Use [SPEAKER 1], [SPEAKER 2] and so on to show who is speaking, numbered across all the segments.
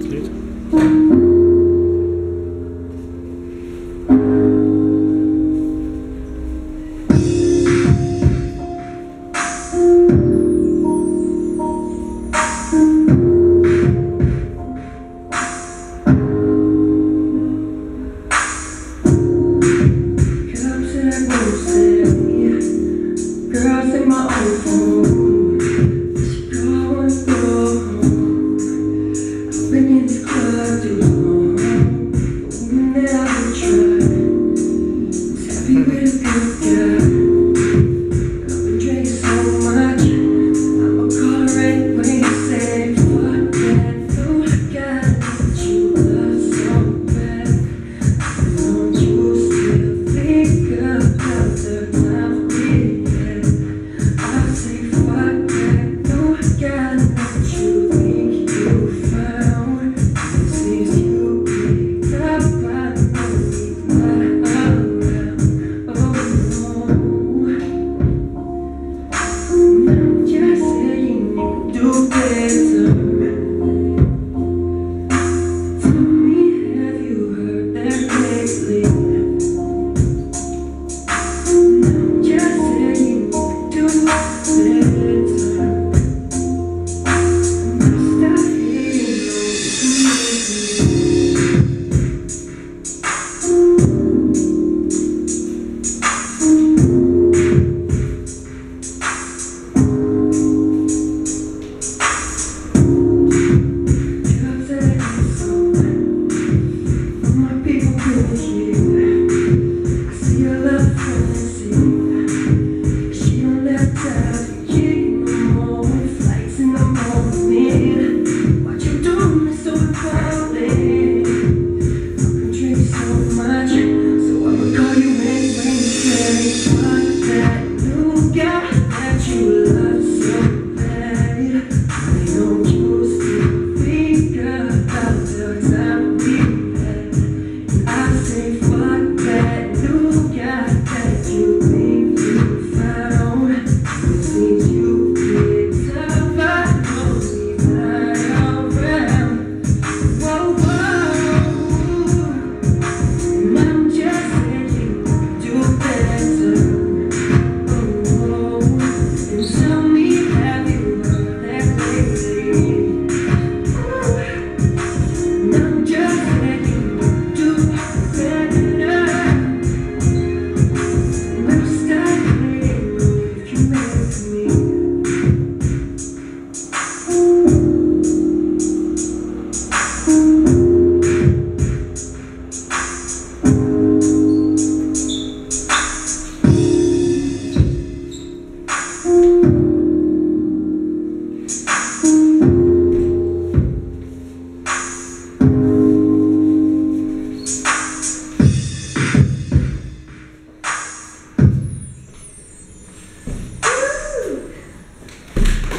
[SPEAKER 1] отлить.
[SPEAKER 2] see.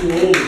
[SPEAKER 1] novo.